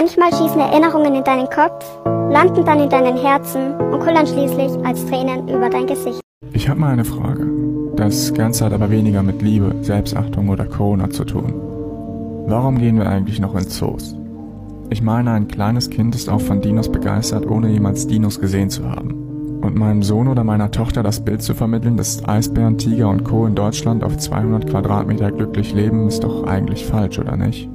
Manchmal schießen Erinnerungen in deinen Kopf, landen dann in deinen Herzen und kullern schließlich als Tränen über dein Gesicht. Ich habe mal eine Frage. Das Ganze hat aber weniger mit Liebe, Selbstachtung oder Corona zu tun. Warum gehen wir eigentlich noch in Zoos? Ich meine, ein kleines Kind ist auch von Dinos begeistert, ohne jemals Dinos gesehen zu haben. Und meinem Sohn oder meiner Tochter das Bild zu vermitteln, dass Eisbären, Tiger und Co. in Deutschland auf 200 Quadratmeter glücklich leben, ist doch eigentlich falsch, oder nicht?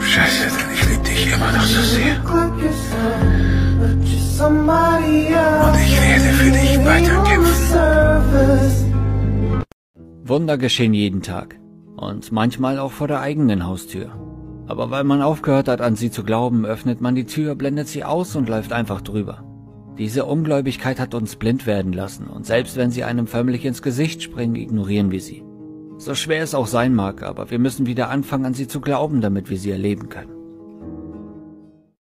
Scheiße, denn ich liebe dich immer noch so sehr. Und ich werde für dich weiterkämpfen. Wunder geschehen jeden Tag. Und manchmal auch vor der eigenen Haustür. Aber weil man aufgehört hat, an sie zu glauben, öffnet man die Tür, blendet sie aus und läuft einfach drüber. Diese Ungläubigkeit hat uns blind werden lassen und selbst wenn sie einem förmlich ins Gesicht springen, ignorieren wir sie. So schwer es auch sein mag, aber wir müssen wieder anfangen, an sie zu glauben, damit wir sie erleben können.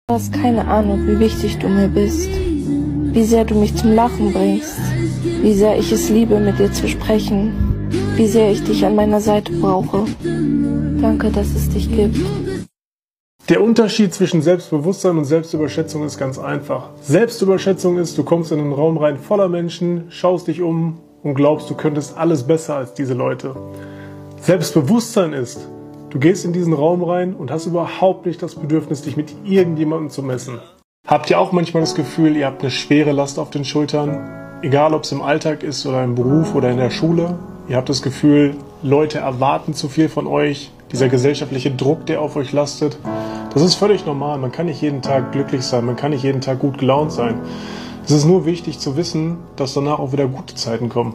Du hast keine Ahnung, wie wichtig du mir bist, wie sehr du mich zum Lachen bringst, wie sehr ich es liebe, mit dir zu sprechen, wie sehr ich dich an meiner Seite brauche. Danke, dass es dich gibt. Der Unterschied zwischen Selbstbewusstsein und Selbstüberschätzung ist ganz einfach. Selbstüberschätzung ist, du kommst in einen Raum rein voller Menschen, schaust dich um und glaubst, du könntest alles besser als diese Leute. Selbstbewusstsein ist, du gehst in diesen Raum rein und hast überhaupt nicht das Bedürfnis, dich mit irgendjemandem zu messen. Habt ihr auch manchmal das Gefühl, ihr habt eine schwere Last auf den Schultern? Egal ob es im Alltag ist oder im Beruf oder in der Schule. Ihr habt das Gefühl, Leute erwarten zu viel von euch. Dieser gesellschaftliche Druck, der auf euch lastet. Das ist völlig normal. Man kann nicht jeden Tag glücklich sein. Man kann nicht jeden Tag gut gelaunt sein. Es ist nur wichtig zu wissen, dass danach auch wieder gute Zeiten kommen.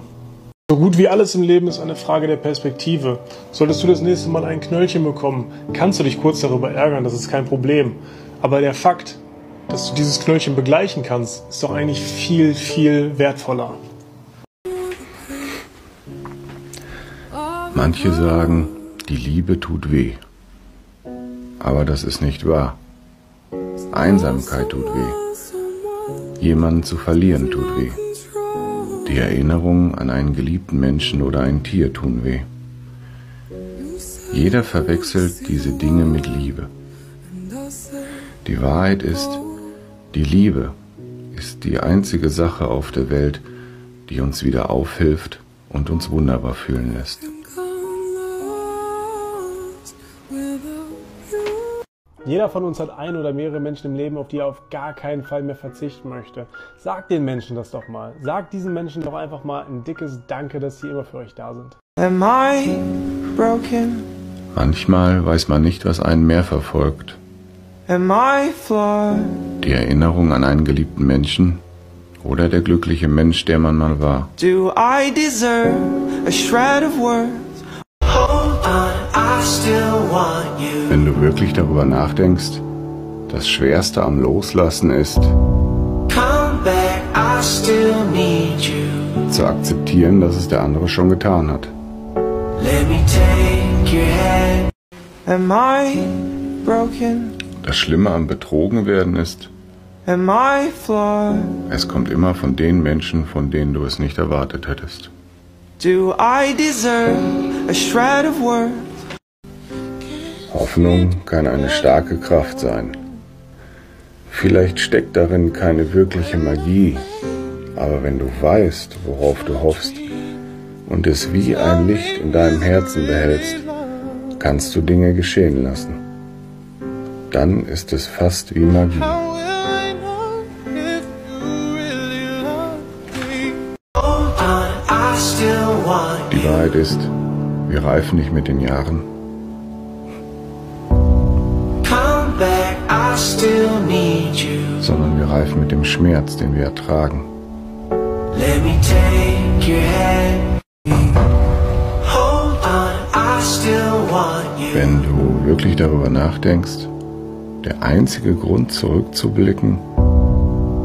So gut wie alles im Leben ist eine Frage der Perspektive. Solltest du das nächste Mal ein Knöllchen bekommen, kannst du dich kurz darüber ärgern, das ist kein Problem. Aber der Fakt, dass du dieses Knöllchen begleichen kannst, ist doch eigentlich viel, viel wertvoller. Manche sagen, die Liebe tut weh. Aber das ist nicht wahr. Einsamkeit tut weh. Jemanden zu verlieren tut weh. Die Erinnerung an einen geliebten Menschen oder ein Tier tun weh. Jeder verwechselt diese Dinge mit Liebe. Die Wahrheit ist, die Liebe ist die einzige Sache auf der Welt, die uns wieder aufhilft und uns wunderbar fühlen lässt. Jeder von uns hat ein oder mehrere Menschen im Leben, auf die er auf gar keinen Fall mehr verzichten möchte. Sagt den Menschen das doch mal. Sagt diesen Menschen doch einfach mal ein dickes Danke, dass sie immer für euch da sind. Am I broken? Manchmal weiß man nicht, was einen mehr verfolgt. Am I flawed? Die Erinnerung an einen geliebten Menschen oder der glückliche Mensch, der man mal war. Do I deserve a shred of words? Wenn du wirklich darüber nachdenkst, das Schwerste am Loslassen ist, zu akzeptieren, dass es der andere schon getan hat. Let me take your hand. Am I broken? Das Schlimme am Betrogenwerden ist, Am I flawed? es kommt immer von den Menschen, von denen du es nicht erwartet hättest. Do I deserve a shred of words? Hoffnung kann eine starke Kraft sein. Vielleicht steckt darin keine wirkliche Magie, aber wenn du weißt, worauf du hoffst und es wie ein Licht in deinem Herzen behältst, kannst du Dinge geschehen lassen. Dann ist es fast wie Magie. Die Wahrheit ist, wir reifen nicht mit den Jahren, sondern wir reifen mit dem Schmerz, den wir ertragen. Let me take your hand. Hold on, I still want you. Wenn du wirklich darüber nachdenkst, der einzige Grund zurückzublicken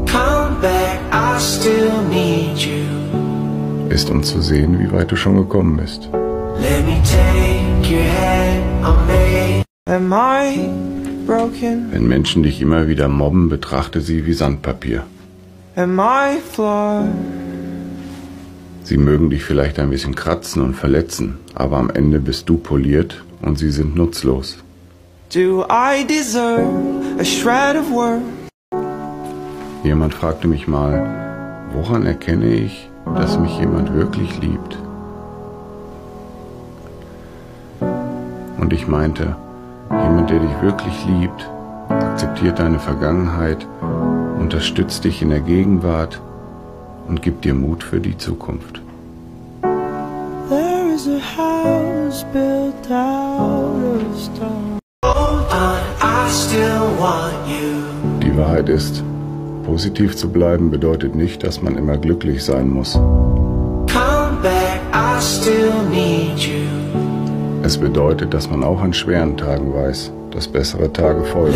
Come back, I still need you. ist, um zu sehen, wie weit du schon gekommen bist. Let me take your hand. I'm made. Am I? Wenn Menschen dich immer wieder mobben, betrachte sie wie Sandpapier. Sie mögen dich vielleicht ein bisschen kratzen und verletzen, aber am Ende bist du poliert und sie sind nutzlos. Jemand fragte mich mal, woran erkenne ich, dass mich jemand wirklich liebt? Und ich meinte, jemand, der dich wirklich liebt, akzeptiert deine Vergangenheit, unterstützt dich in der Gegenwart und gibt dir Mut für die Zukunft. There is a house built out of stone. Hold on, I still want you. Die Wahrheit ist, positiv zu bleiben bedeutet nicht, dass man immer glücklich sein muss. Come back, I still need you. Es bedeutet, dass man auch an schweren Tagen weiß, dass bessere Tage folgen.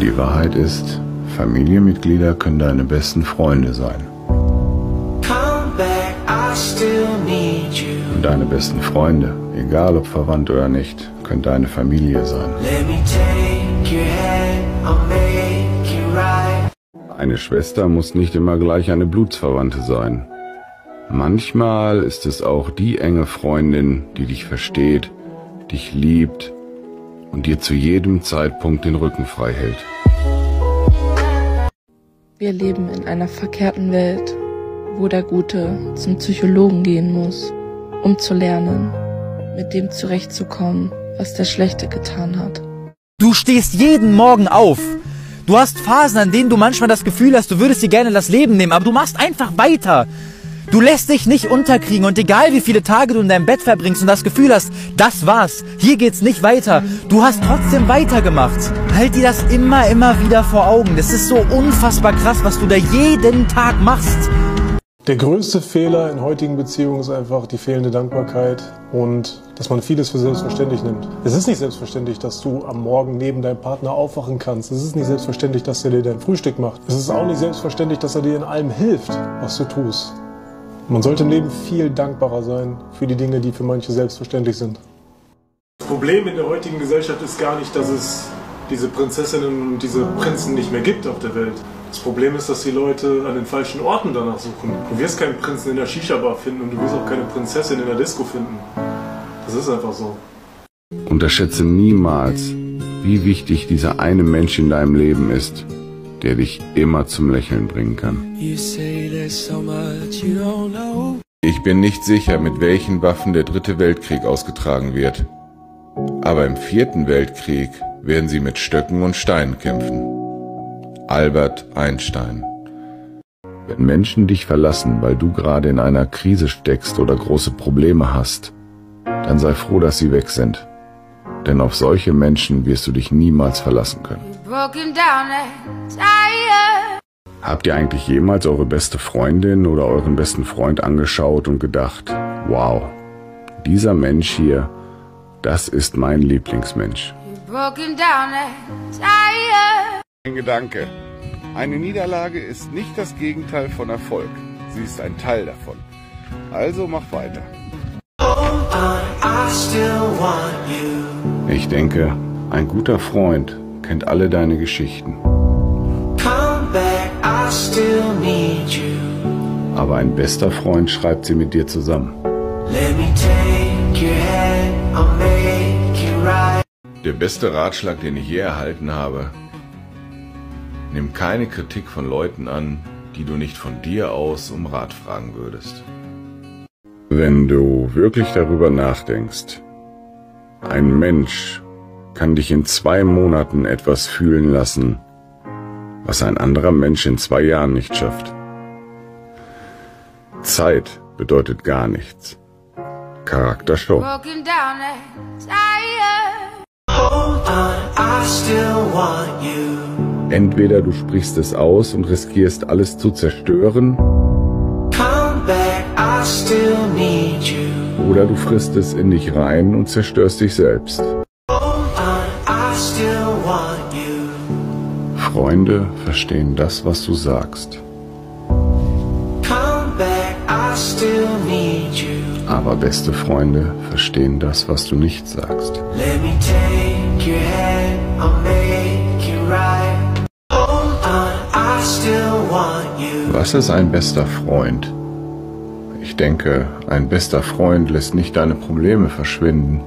Die Wahrheit ist, Familienmitglieder können deine besten Freunde sein. Und deine besten Freunde, egal ob verwandt oder nicht, können deine Familie sein. Let me take your hand, Eine Schwester muss nicht immer gleich eine Blutsverwandte sein. Manchmal ist es auch die enge Freundin, die dich versteht, dich liebt und dir zu jedem Zeitpunkt den Rücken frei hält. Wir leben in einer verkehrten Welt, wo der Gute zum Psychologen gehen muss, um zu lernen, mit dem zurechtzukommen, was der Schlechte getan hat. Du stehst jeden Morgen auf. Du hast Phasen, an denen du manchmal das Gefühl hast, du würdest dir gerne das Leben nehmen, aber du machst einfach weiter. Du lässt dich nicht unterkriegen und egal wie viele Tage du in deinem Bett verbringst und das Gefühl hast, das war's, hier geht's nicht weiter, du hast trotzdem weitergemacht. Halt dir das immer, immer wieder vor Augen. Das ist so unfassbar krass, was du da jeden Tag machst. Der größte Fehler in heutigen Beziehungen ist einfach die fehlende Dankbarkeit und dass man vieles für selbstverständlich nimmt. Es ist nicht selbstverständlich, dass du am Morgen neben deinem Partner aufwachen kannst. Es ist nicht selbstverständlich, dass er dir dein Frühstück macht. Es ist auch nicht selbstverständlich, dass er dir in allem hilft, was du tust. Man sollte im Leben viel dankbarer sein für die Dinge, die für manche selbstverständlich sind. Das Problem in der heutigen Gesellschaft ist gar nicht, dass es diese Prinzessinnen und diese Prinzen nicht mehr gibt auf der Welt. Das Problem ist, dass die Leute an den falschen Orten danach suchen. Du wirst keinen Prinzen in der Shisha-Bar finden und du wirst auch keine Prinzessin in der Disco finden. Das ist einfach so. Unterschätze niemals, wie wichtig dieser eine Mensch in deinem Leben ist, der dich immer zum Lächeln bringen kann. You say there's so much you don't know. Ich bin nicht sicher, mit welchen Waffen der dritte Weltkrieg ausgetragen wird. Aber im vierten Weltkrieg werden sie mit Stöcken und Steinen kämpfen. Albert Einstein Wenn Menschen dich verlassen, weil du gerade in einer Krise steckst oder große Probleme hast, dann sei froh, dass sie weg sind. Denn auf solche Menschen wirst du dich niemals verlassen können. Habt ihr eigentlich jemals eure beste Freundin oder euren besten Freund angeschaut und gedacht, wow, dieser Mensch hier, das ist mein Lieblingsmensch? Broken down and tired. Ein Gedanke. Eine Niederlage ist nicht das Gegenteil von Erfolg. Sie ist ein Teil davon. Also mach weiter. Ich denke, ein guter Freund kennt alle deine Geschichten. Aber ein bester Freund schreibt sie mit dir zusammen. Der beste Ratschlag, den ich je erhalten habe. Nimm keine Kritik von Leuten an, die du nicht von dir aus um Rat fragen würdest. Wenn du wirklich darüber nachdenkst, ein Mensch kann dich in zwei Monaten etwas fühlen lassen, was ein anderer Mensch in zwei Jahren nicht schafft. Zeit bedeutet gar nichts. Charakter schon. Hold on, I still want you. Entweder du sprichst es aus und riskierst alles zu zerstören, Come back, I still need you. oder du frisst es in dich rein und zerstörst dich selbst. Hold on, I still want you. Freunde verstehen das, was du sagst, Come back, I still need you. aber beste Freunde verstehen das, was du nicht sagst. Let me take your hand, Was ist ein bester Freund? Ich denke, ein bester Freund lässt nicht deine Probleme verschwinden.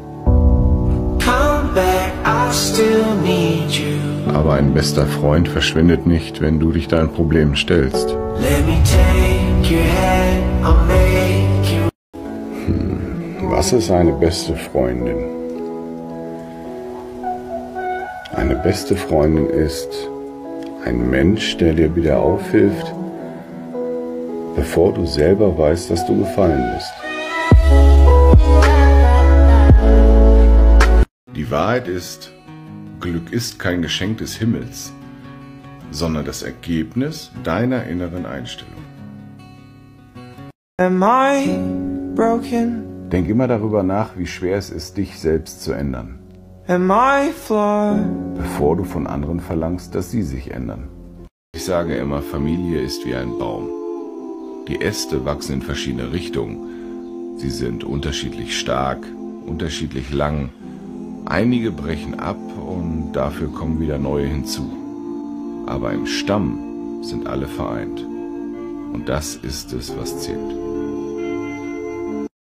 Aber ein bester Freund verschwindet nicht, wenn du dich deinen Problemen stellst. You. Was ist eine beste Freundin? Eine beste Freundin ist ein Mensch, der dir wieder aufhilft, bevor du selber weißt, dass du gefallen bist. Die Wahrheit ist, Glück ist kein Geschenk des Himmels, sondern das Ergebnis deiner inneren Einstellung. Am I broken? Denk immer darüber nach, wie schwer es ist, dich selbst zu ändern, Am I flawed? bevor du von anderen verlangst, dass sie sich ändern. Ich sage immer, Familie ist wie ein Baum. Die Äste wachsen in verschiedene Richtungen. Sie sind unterschiedlich stark, unterschiedlich lang. Einige brechen ab und dafür kommen wieder neue hinzu. Aber im Stamm sind alle vereint. Und das ist es, was zählt.